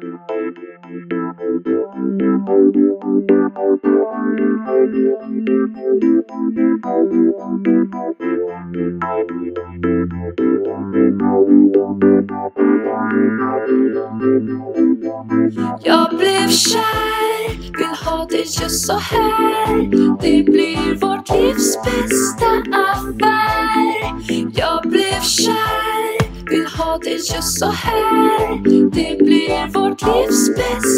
Jag blev kär, vill ha det just så här. Det blir vårt livs bästa affär. Kär, det just så här. Det blir vårt livs bästa